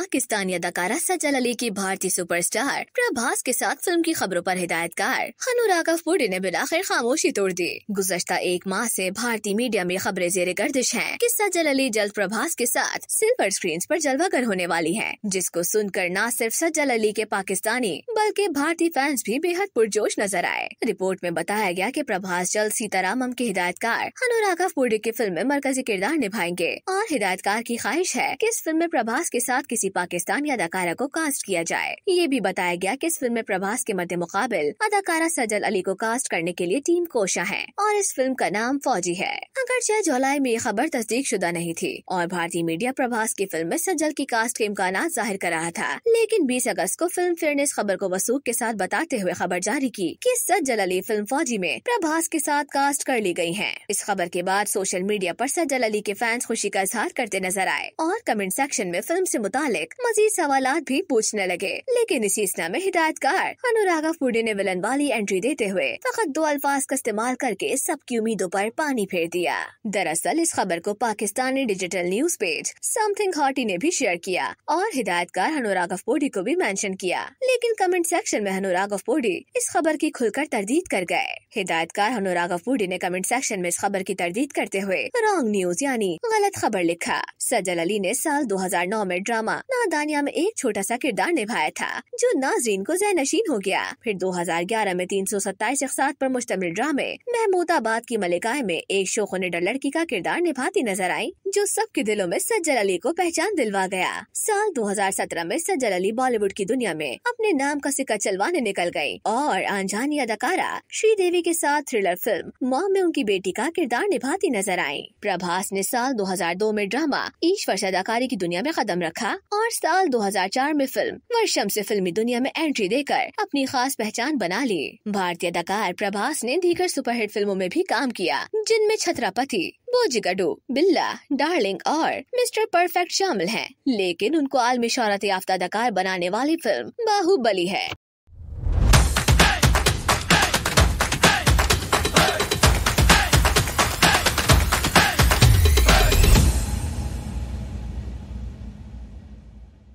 पाकिस्तानी अदाकारा सजल अली की भारतीय सुपरस्टार प्रभास के साथ फ़िल्म की खबरों पर हिदायतकार अनुराग पुरी ने बिलाखिर खामोशी तोड़ दी। गुजश्ता एक माह से भारतीय मीडिया में खबरें जेर गर्दिश हैं कि सजल अली जल्द प्रभास के साथ सिल्वर स्क्रीन पर जलवागर होने वाली है, जिसको सुनकर न सिर्फ़ सज्जल अली के पाकिस्तानी, बल्कि भारतीय फैंस भी बेहद पुरजोश नज़र आए। रिपोर्ट में बताया गया कि प्रभास जल्द सीतारामम के हिदायतकार अनुराग पुरी की फ़िल्म में मरकजी किरदार निभाएँगे और हिदायतकार की ख्वाहिश है कि इस फ़िल्म में प्रभास के साथ किसी पाकिस्तानी अदाकारा को कास्ट किया जाए ये भी बताया गया कि इस फ़िल्म में प्रभास के मध्य मुकाबल अदाकारा सजल अली को कास्ट करने के लिए टीम कोशा है और इस फ़िल्म का नाम फौजी है अगर अगरचे जुलाई में ये खबर तस्दीक शुदा नहीं थी और भारतीय मीडिया प्रभास की फ़िल्म में सज्जल की कास्ट के इम्कान ज़ाहिर कर रहा था, लेकिन 20 अगस्त को फ़िल्म फेयर ने इस खबर को वसूख के साथ बताते हुए खबर जारी की कि सज्जल अली फ़िल्म फौजी में प्रभास के साथ कास्ट कर ली गई हैं। इस खबर के बाद सोशल मीडिया पर सज्जल अली के फैंस खुशी का इजहार करते नज़र आए और कमेंट सेक्शन में फ़िल्म से मुतालिक मजीद सवाल भी पूछने लगे। लेकिन इसी स्ना में हिदायतकार अनुरागा फूडी ने विलन वाली एंट्री देते हुए फकत दो अल्फाज का इस्तेमाल करके सबकी उम्मीदों पर पानी फेर दिया। दरअसल इस खबर को Pakistani digital news page something haute ने भी शेयर किया और हिदायतकार अनुराग अफपोडी को भी मेंशन किया। लेकिन कमेंट सेक्शन में अनुराग अफपोडी इस खबर की खुलकर तरदीद कर गए। हिदायतकार अनुराग अफपोडी ने कमेंट सेक्शन में इस खबर की तरदीद करते हुए रॉन्ग न्यूज़ यानी गलत खबर लिखा। सजल अली ने साल 2009 में ड्रामा नादानिया में एक छोटा सा किरदार निभाया था, जो नाजरीन को जैनशीन हो गया। फिर 2011 में तीन सौ सत्ताईस अकसात आरोप मुश्तमिल ड्रामे महमूदाबाद की मलिकाए में एक शोख निडर लड़की का किरदार निभाती नज़र आई, जो सबके दिलों में सज्जल अली को पहचान दिलवा गया। साल 2017 में सज्जल अली बॉलीवुड की दुनिया में अपने नाम का सिक्का चलवाने निकल गई और अनजानी अदाकारा, श्रीदेवी के साथ थ्रिलर फ़िल्म मॉम में उनकी बेटी का किरदार निभाती नज़र आई। प्रभास ने साल 2002 में ड्रामा, ईश्वर से अदाकारी की दुनिया में कदम रखा। और साल 2004 में फ़िल्म वर्षम से फिल्मी दुनिया में एंट्री देकर अपनी खास पहचान बना ली। भारतीय अदाकार प्रभास ने दीगर सुपरहिट फ़िल्मों में भी काम किया जिनमें छत्रपति बोजिगडो बिल्ला डार्लिंग और मिस्टर परफेक्ट शामिल हैं, लेकिन उनको आलमी शौरत याफ्ता अदाकार बनाने वाली फ़िल्म बाहुबली है।